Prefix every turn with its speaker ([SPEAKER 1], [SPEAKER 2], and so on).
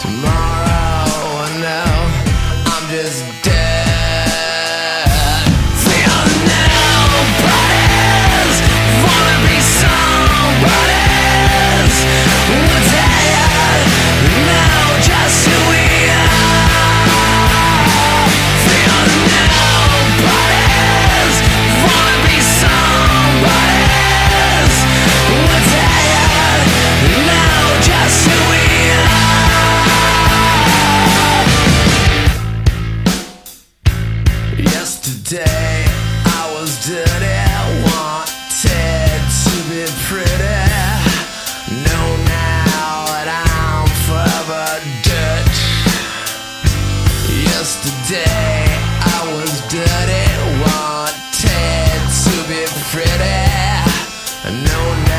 [SPEAKER 1] tonight. Yesterday I was dirty, wanted to be pretty. Know now that I'm forever dirt. Yesterday I was dirty, wanted to be pretty. Know